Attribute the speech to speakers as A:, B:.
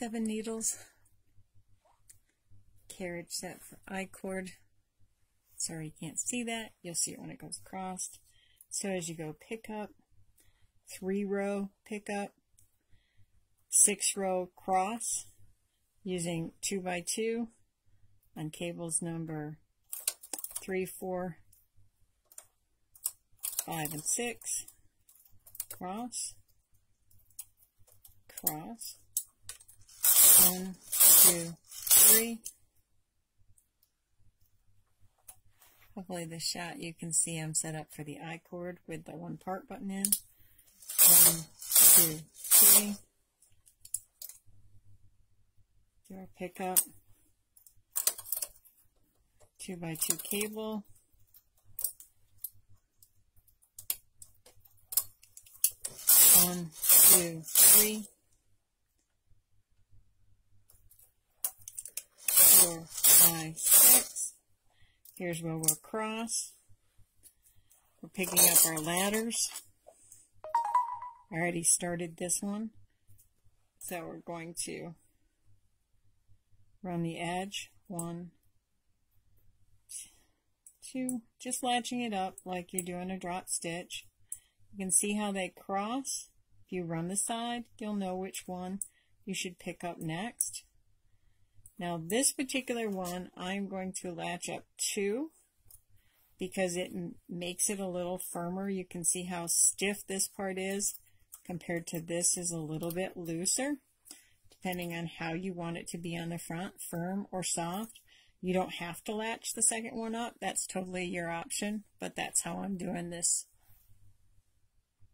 A: seven needles carriage set for I-cord. Sorry you can't see that. You'll see it when it goes across. So as you go pick up, three row pick up, six row cross using two by two on cables number three, four, five, and six. Cross, cross, one, two, three. Hopefully this shot you can see I'm set up for the I-cord with the one part button in. One, two, three. Do our pickup. Two by two cable. One, two, three. Four, five, six. Here's where we'll cross. We're picking up our ladders. I already started this one. So we're going to run the edge. One, two, just latching it up like you're doing a drop stitch. You can see how they cross. If you run the side, you'll know which one you should pick up next. Now this particular one, I'm going to latch up two because it makes it a little firmer. You can see how stiff this part is compared to this is a little bit looser depending on how you want it to be on the front, firm or soft. You don't have to latch the second one up. That's totally your option, but that's how I'm doing this